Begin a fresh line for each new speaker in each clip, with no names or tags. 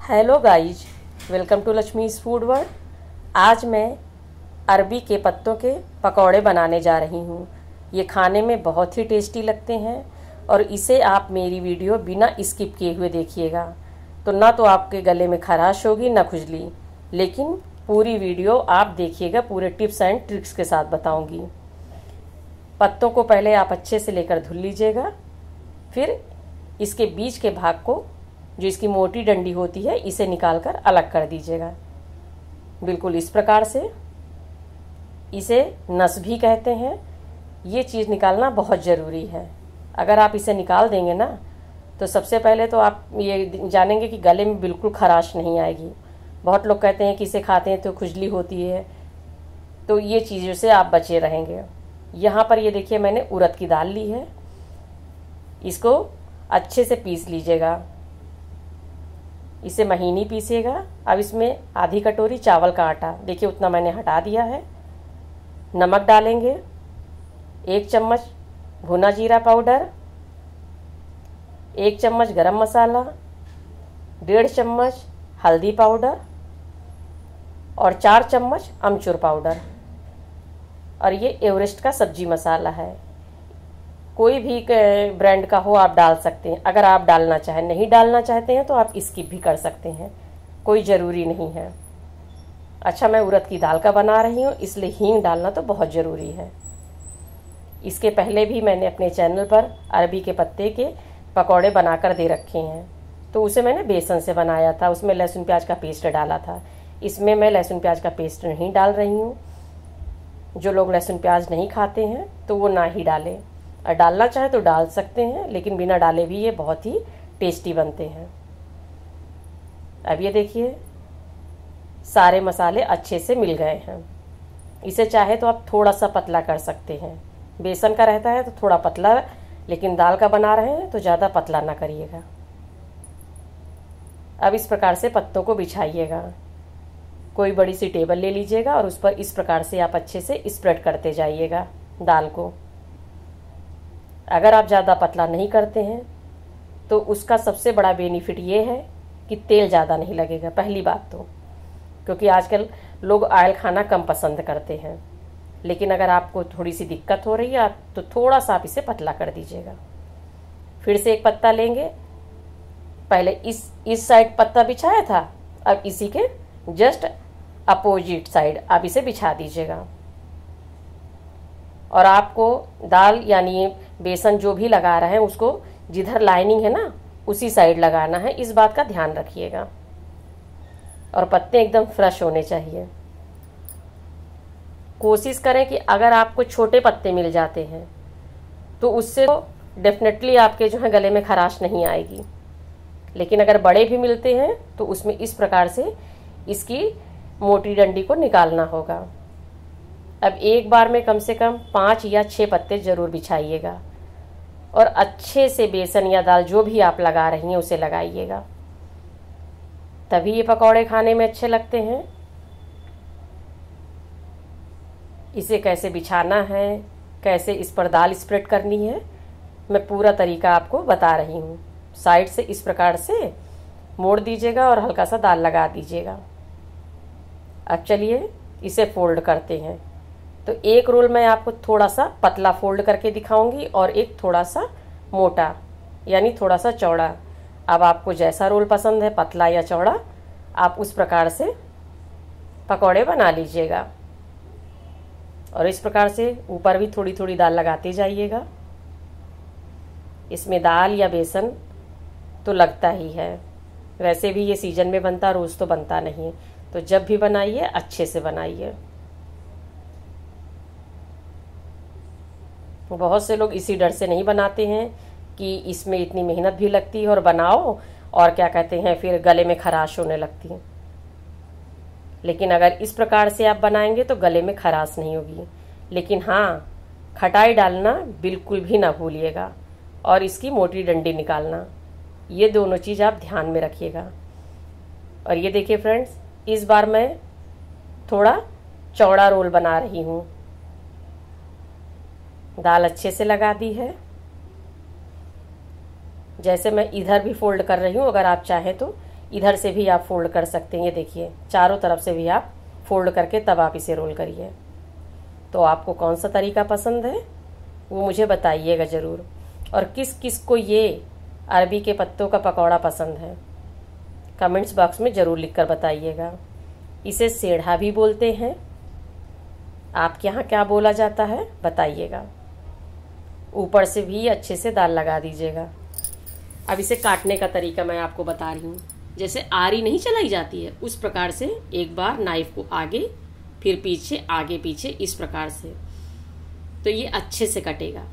Hello guys welcome to Lakshmi's food world आज मैं अरबी के पत्तों के पकौड़े बनाने जा रही हूँ। ये खाने में बहुत ही टेस्टी लगते हैं और इसे आप मेरी वीडियो बिना स्किप किए हुए देखिएगा। तो ना तो आपके गले में खराश होगी, ना खुजली। लेकिन पूरी वीडियो आप देखिएगा, पूरे टिप्स एंड ट्रिक्स के साथ बताऊँगी। पत्तों को पहले आप अच्छे से लेकर धुल लीजिएगा। फिर इसके बीच के भाग को जो इसकी मोटी डंडी होती है, इसे निकालकर अलग कर दीजिएगा। बिल्कुल इस प्रकार से इसे नस भी कहते हैं। ये चीज़ निकालना बहुत ज़रूरी है। अगर आप इसे निकाल देंगे ना तो सबसे पहले तो आप ये जानेंगे कि गले में बिल्कुल खराश नहीं आएगी। बहुत लोग कहते हैं कि इसे खाते हैं तो खुजली होती है। तो ये चीज़ों से आप बचे रहेंगे। यहाँ पर ये देखिए, मैंने उड़द की दाल ली है। इसको अच्छे से पीस लीजिएगा। इसे महीनी पीसेगा। अब इसमें आधी कटोरी चावल का आटा। देखिए, उतना मैंने हटा दिया है। नमक डालेंगे। एक चम्मच भुना जीरा पाउडर। एक चम्मच गरम मसाला। डेढ़ चम्मच हल्दी पाउडर। और चार चम्मच अमचूर पाउडर। और ये एवरेस्ट का सब्ज़ी मसाला है। कोई भी ब्रांड का हो, आप डाल सकते हैं। अगर आप डालना चाहें, नहीं डालना चाहते हैं तो आप स्किप भी कर सकते हैं। कोई ज़रूरी नहीं है। अच्छा मैं उड़द की दाल का बना रही हूँ, इसलिए हींग डालना तो बहुत ज़रूरी है। इसके पहले भी मैंने अपने चैनल पर अरबी के पत्ते के पकौड़े बनाकर दे रखे हैं। तो उसे मैंने बेसन से बनाया था, उसमें लहसुन प्याज का पेस्ट डाला था। इसमें मैं लहसुन प्याज का पेस्ट नहीं डाल रही हूँ। जो लोग लहसुन प्याज नहीं खाते हैं तो वो ना ही डालें। डालना चाहे तो डाल सकते हैं, लेकिन बिना डाले भी ये बहुत ही टेस्टी बनते हैं। अब ये देखिए, सारे मसाले अच्छे से मिल गए हैं। इसे चाहे तो आप थोड़ा सा पतला कर सकते हैं। बेसन का रहता है तो थोड़ा पतला, लेकिन दाल का बना रहे हैं तो ज़्यादा पतला ना करिएगा। अब इस प्रकार से पत्तों को बिछाइएगा। कोई बड़ी सी टेबल ले लीजिएगा और उस पर इस प्रकार से आप अच्छे से स्प्रेड करते जाइएगा दाल को। अगर आप ज़्यादा पतला नहीं करते हैं तो उसका सबसे बड़ा बेनिफिट ये है कि तेल ज़्यादा नहीं लगेगा, पहली बात तो। क्योंकि आजकल लोग ऑयल खाना कम पसंद करते हैं। लेकिन अगर आपको थोड़ी सी दिक्कत हो रही है तो थोड़ा सा आप इसे पतला कर दीजिएगा। फिर से एक पत्ता लेंगे। पहले इस इस साइड पत्ता बिछाया था, अब इसी के जस्ट अपोजिट साइड आप इसे बिछा दीजिएगा। और आपको दाल, यानी बेसन जो भी लगा रहे हैं, उसको जिधर लाइनिंग है ना, उसी साइड लगाना है। इस बात का ध्यान रखिएगा। और पत्ते एकदम फ्रेश होने चाहिए। कोशिश करें कि अगर आपको छोटे पत्ते मिल जाते हैं तो उससे तो डेफिनेटली आपके जो है गले में खराश नहीं आएगी। लेकिन अगर बड़े भी मिलते हैं तो उसमें इस प्रकार से इसकी मोटी डंडी को निकालना होगा। अब एक बार में कम से कम पाँच या छः पत्ते ज़रूर बिछाइएगा। और अच्छे से बेसन या दाल जो भी आप लगा रही हैं, उसे लगाइएगा। तभी ये पकौड़े खाने में अच्छे लगते हैं। इसे कैसे बिछाना है, कैसे इस पर दाल स्प्रेड करनी है, मैं पूरा तरीका आपको बता रही हूँ। साइड से इस प्रकार से मोड़ दीजिएगा और हल्का सा दाल लगा दीजिएगा। अब चलिए इसे फोल्ड करते हैं। तो एक रोल मैं आपको थोड़ा सा पतला फोल्ड करके दिखाऊँगी और एक थोड़ा सा मोटा, यानी थोड़ा सा चौड़ा। अब आपको जैसा रोल पसंद है, पतला या चौड़ा, आप उस प्रकार से पकौड़े बना लीजिएगा। और इस प्रकार से ऊपर भी थोड़ी थोड़ी दाल लगाते जाइएगा। इसमें दाल या बेसन तो लगता ही है। वैसे भी ये सीज़न में बनता, रोज़ तो बनता नहीं तो जब भी बनाइए, अच्छे से बनाइए। बहुत से लोग इसी डर से नहीं बनाते हैं कि इसमें इतनी मेहनत भी लगती है और बनाओ, और क्या कहते हैं, फिर गले में खराश होने लगती है। लेकिन अगर इस प्रकार से आप बनाएँगे तो गले में खराश नहीं होगी। लेकिन हाँ खटाई डालना बिल्कुल भी ना भूलिएगा, और इसकी मोटी डंडी निकालना, ये दोनों चीज़ आप ध्यान में रखिएगा। और ये देखिए फ्रेंड्स, इस बार मैं थोड़ा चौड़ा रोल बना रही हूँ। दाल अच्छे से लगा दी है। जैसे मैं इधर भी फोल्ड कर रही हूँ, अगर आप चाहें तो इधर से भी आप फोल्ड कर सकते हैं। ये देखिए, चारों तरफ़ से भी आप फोल्ड करके तब आप इसे रोल करिए। तो आपको कौन सा तरीका पसंद है, वो मुझे बताइएगा ज़रूर। और किस किस को ये अरबी के पत्तों का पकौड़ा पसंद है, कमेंट्स बॉक्स में ज़रूर लिखकर बताइएगा। इसे सेढ़ा भी बोलते हैं। आपके यहाँ क्या बोला जाता है, बताइएगा। ऊपर से भी अच्छे से दाल लगा दीजिएगा। अब इसे काटने का तरीका मैं आपको बता रही हूँ। जैसे आरी नहीं चलाई जाती है, उस प्रकार से एक बार नाइफ को आगे, फिर पीछे, आगे पीछे, इस प्रकार से। तो ये अच्छे से कटेगा।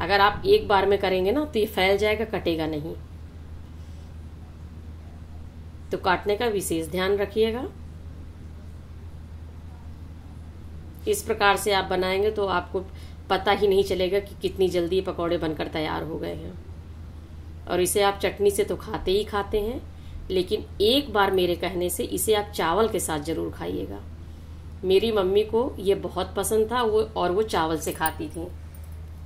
अगर आप एक बार में करेंगे ना तो ये फैल जाएगा, कटेगा नहीं। तो काटने का विशेष ध्यान रखिएगा। इस प्रकार से आप बनाएँगे तो आपको पता ही नहीं चलेगा कि कितनी जल्दी ये पकौड़े बनकर तैयार हो गए हैं। और इसे आप चटनी से तो खाते ही खाते हैं, लेकिन एक बार मेरे कहने से इसे आप चावल के साथ ज़रूर खाइएगा। मेरी मम्मी को ये बहुत पसंद था, वो और वो चावल से खाती थी।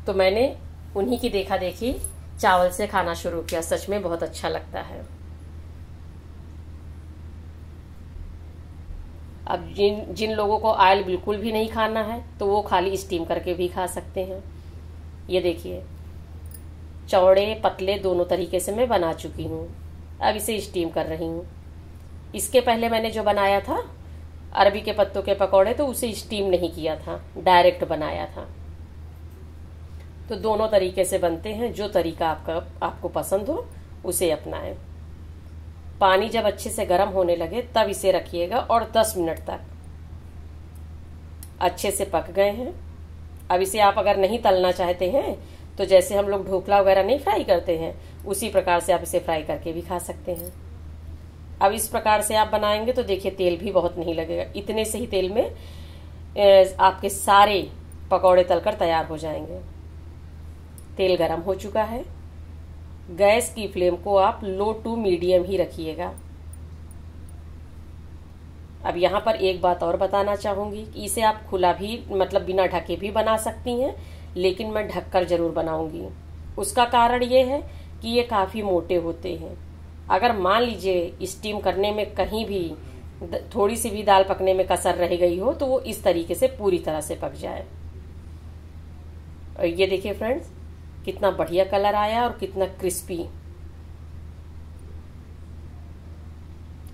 तो मैंने उन्हीं की देखा देखी चावल से खाना शुरू किया। सच में बहुत अच्छा लगता है। अब जिन जिन लोगों को ऑयल बिल्कुल भी नहीं खाना है तो वो खाली स्टीम करके भी खा सकते हैं। ये देखिए, चौड़े पतले दोनों तरीके से मैं बना चुकी हूँ। अब इसे स्टीम कर रही हूँ। इसके पहले मैंने जो बनाया था, अरबी के पत्तों के पकौड़े तो उसे स्टीम नहीं किया था डायरेक्ट बनाया था। तो दोनों तरीके से बनते हैं, जो तरीका आपका, आपको पसंद हो, उसे अपनाएँ। पानी जब अच्छे से गर्म होने लगे, तब इसे रखिएगा और 10 मिनट तक। अच्छे से पक गए हैं। अब इसे आप अगर नहीं तलना चाहते हैं तो जैसे हम लोग ढोकला वगैरह नहीं फ्राई करते हैं, उसी प्रकार से आप इसे फ्राई करके भी खा सकते हैं। अब इस प्रकार से आप बनाएँगे तो देखिए तेल भी बहुत नहीं लगेगा। इतने से ही तेल में आपके सारे पकौड़े तलकर तैयार हो जाएँगे। तेल गरम हो चुका है। गैस की फ्लेम को आप लो टू मीडियम ही रखिएगा। अब यहाँ पर एक बात और बताना चाहूँगी कि इसे आप खुला भी मतलब बिना ढके भी बना सकती हैं, लेकिन मैं ढककर ज़रूर बनाऊँगी। उसका कारण ये है कि ये काफ़ी मोटे होते हैं। अगर मान लीजिए स्टीम करने में कहीं भी थोड़ी सी भी दाल पकने में कसर रह गई हो तो वो इस तरीके से पूरी तरह से पक जाए। ये देखिए फ्रेंड्स कितना बढ़िया कलर आया और कितना क्रिस्पी।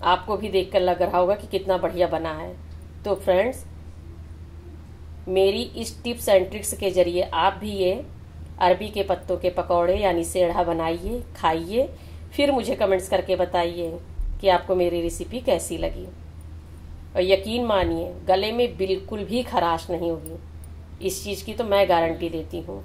आपको भी देखकर लग रहा होगा कि कितना बढ़िया बना है। तो फ्रेंड्स, मेरी इस टिप्स एंड ट्रिक्स के ज़रिए आप भी ये अरबी के पत्तों के पकौड़े यानी सेढ़ा बनाइए, खाइए, फिर मुझे कमेंट्स करके बताइए कि आपको मेरी रेसिपी कैसी लगी। और यकीन मानिए, गले में बिल्कुल भी खराश नहीं होगी। इस चीज़ की तो मैं गारंटी देती हूँ।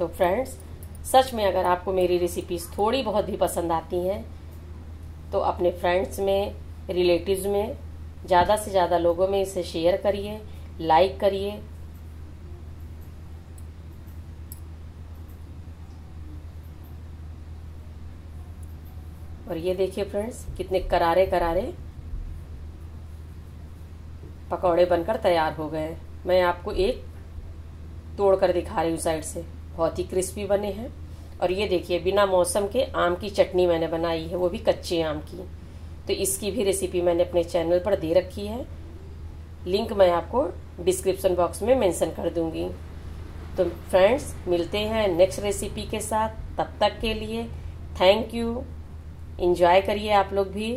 तो फ्रेंड्स सच में अगर आपको मेरी रेसिपीज़ थोड़ी बहुत भी पसंद आती हैं तो अपने फ्रेंड्स में रिलेटिव्स में, ज़्यादा से ज़्यादा लोगों में इसे शेयर करिए लाइक करिए। और ये देखिए फ्रेंड्स कितने करारे करारे पकौड़े बनकर तैयार हो गए मैं आपको एक तोड़ कर दिखा रही हूँ साइड से। बहुत ही क्रिस्पी बने हैं। और ये देखिए, बिना मौसम के आम की चटनी मैंने बनाई है, वो भी कच्चे आम की। तो इसकी भी रेसिपी मैंने अपने चैनल पर दे रखी है। लिंक मैं आपको डिस्क्रिप्शन बॉक्स में मेंशन कर दूँगी। तो फ्रेंड्स मिलते हैं नेक्स्ट रेसिपी के साथ। तब तक के लिए थैंक यू इन्जॉय करिए आप लोग भी।